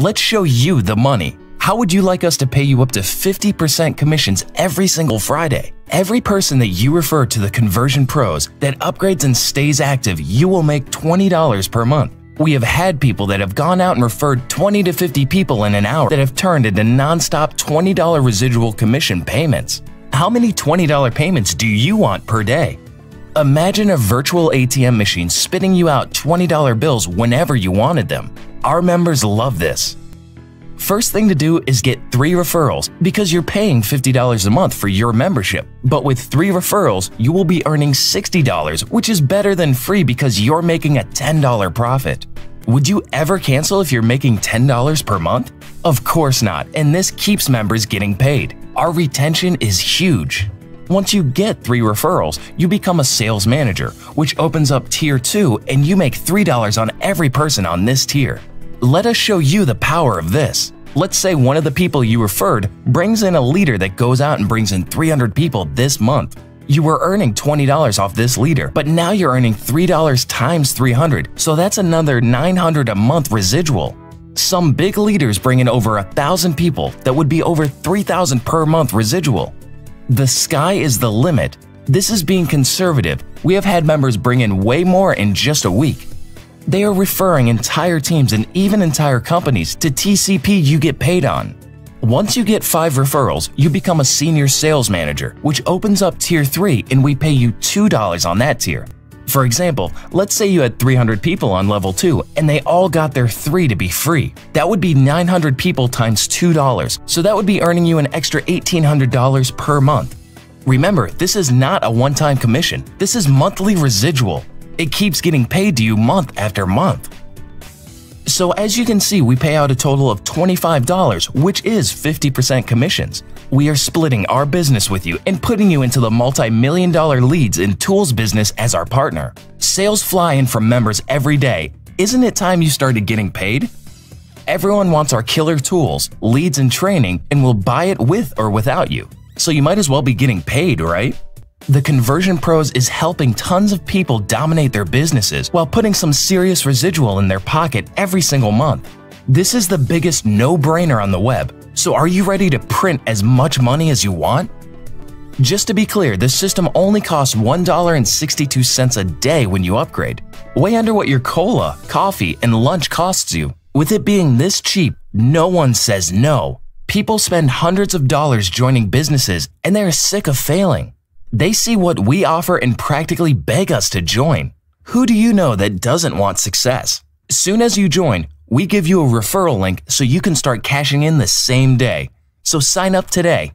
Let's show you the money. How would you like us to pay you up to 50% commissions every single Friday? Every person that you refer to the Conversion Pros that upgrades and stays active, you will make $20 per month. We have had people that have gone out and referred 20 to 50 people in an hour that have turned into nonstop $20 residual commission payments. How many $20 payments do you want per day? Imagine a virtual ATM machine spitting you out $20 bills whenever you wanted them. Our members love this. First thing to do is get three referrals because you're paying $50 a month for your membership. But with three referrals, you will be earning $60, which is better than free because you're making a $10 profit. Would you ever cancel if you're making $10 per month? Of course not, and this keeps members getting paid. Our retention is huge. Once you get three referrals, you become a sales manager, which opens up tier 2 and you make $3 on every person on this tier. Let us show you the power of this. Let's say one of the people you referred brings in a leader that goes out and brings in 300 people this month. You were earning $20 off this leader, but now you're earning $3 times 300, so that's another 900 a month residual. Some big leaders bring in over a thousand people that would be over 3,000 per month residual. The sky is the limit. This is being conservative. We have had members bring in way more in just a week. They are referring entire teams and even entire companies to TCP you get paid on. Once you get 5 referrals, you become a senior sales manager, which opens up tier 3 and we pay you $2 on that tier. For example, let's say you had 300 people on level 2 and they all got their 3 to be free. That would be 900 people times $2, so that would be earning you an extra $1,800 per month. Remember, this is not a one-time commission, this is monthly residual. It keeps getting paid to you month after month. So as you can see, we pay out a total of $25, which is 50% commissions. We are splitting our business with you and putting you into the multi-million dollar leads and tools business as our partner. Sales fly in from members every day. Isn't it time you started getting paid? Everyone wants our killer tools, leads, and training and will buy it with or without you. So you might as well be getting paid, right? The Conversion Pros is helping tons of people dominate their businesses while putting some serious residual in their pocket every single month. This is the biggest no-brainer on the web, so are you ready to print as much money as you want? Just to be clear, this system only costs $1.62 a day when you upgrade, way under what your cola, coffee, and lunch costs you. With it being this cheap, no one says no. People spend hundreds of dollars joining businesses and they're sick of failing. They see what we offer and practically beg us to join. Who do you know that doesn't want success? Soon as you join, we give you a referral link so you can start cashing in the same day. So sign up today